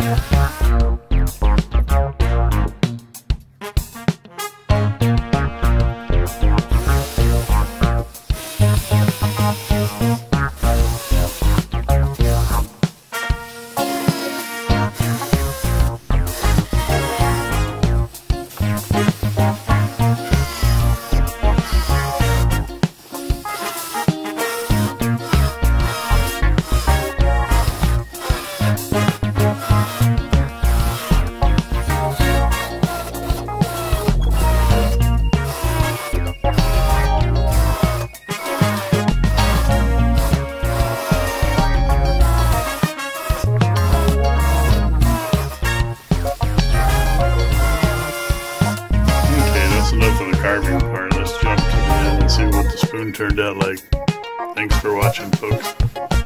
Yeah. carving part. Let's jump to the end and see what the spoon turned out like. Thanks for watching, folks.